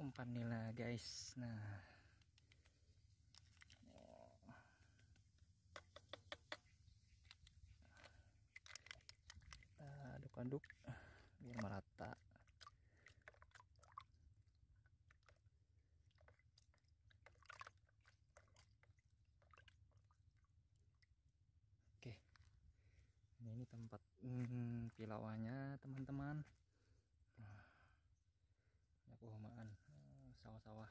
umpan nila guys. Nah. Kita aduk-aduk biar merata. Oke. Ini tempat hmm, pilawanya teman-teman. Ya perumahan. eh, sawah-sawah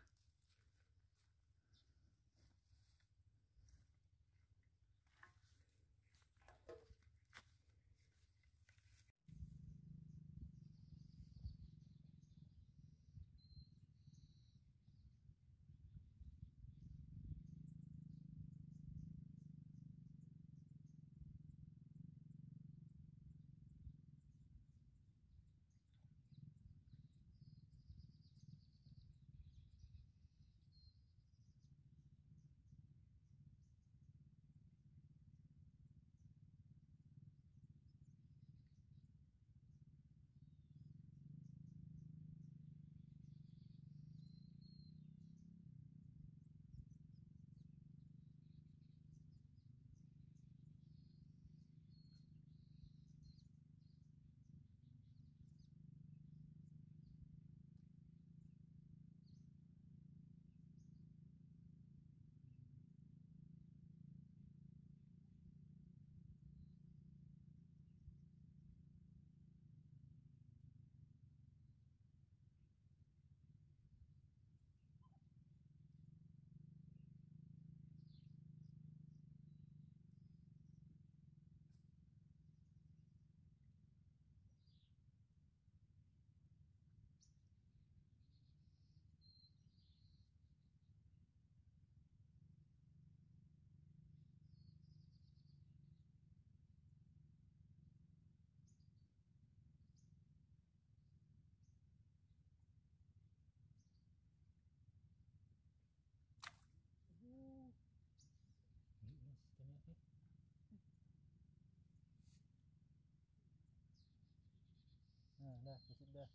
dah, sisip dah.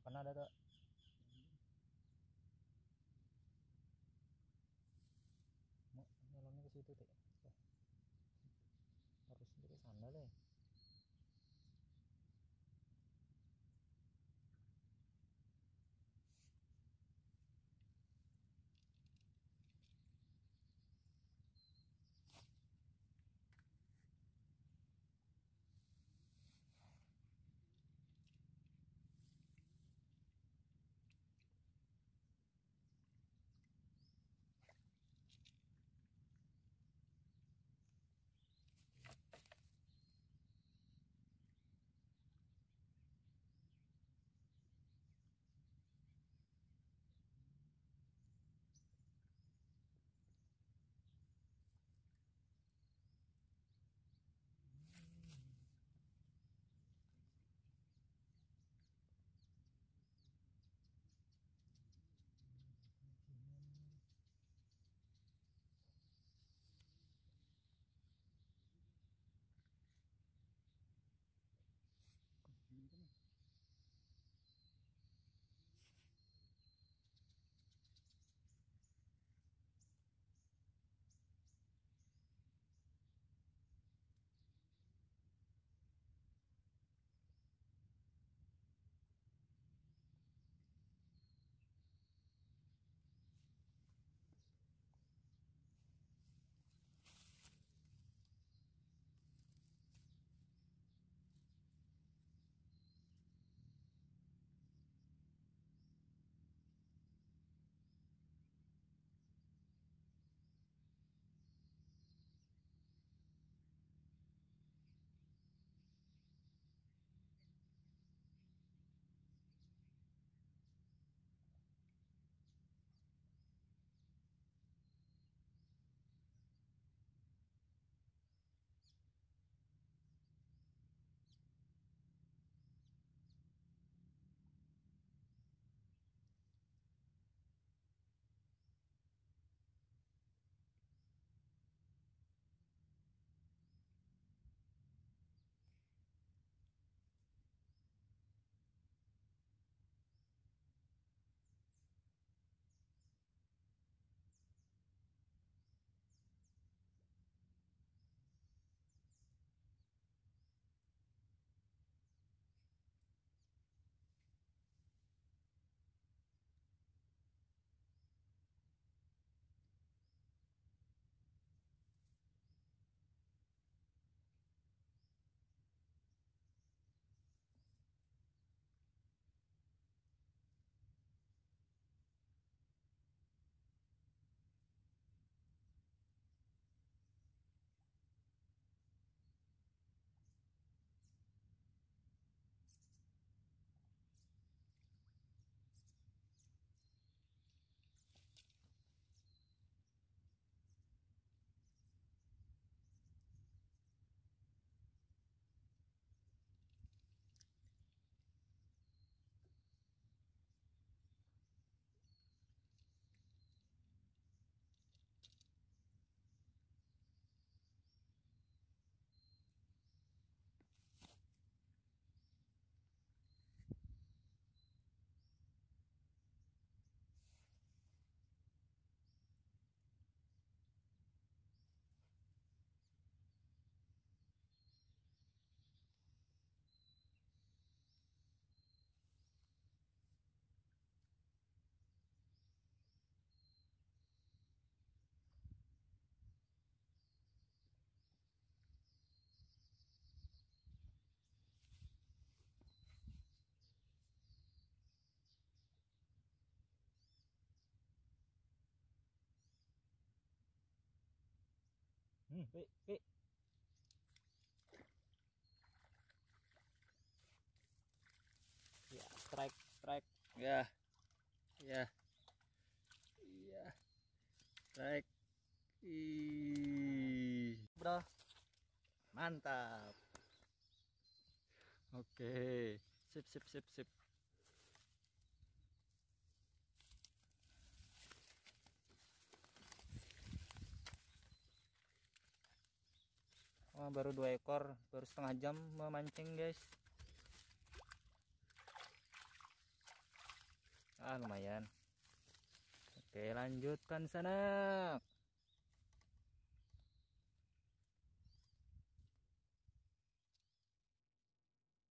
Kena dah tak? Mau nyolongnya ke situ teh. Harus dari sana deh. Hmm, pi, pi. Ya, strike, strike. Ya. Ya. Iya. Strike. Ih. Bro. Mantap. Oke. Sip, sip, sip, sip. Oh, baru dua ekor, baru setengah jam memancing guys. Ah lumayan. Oke lanjutkan sana.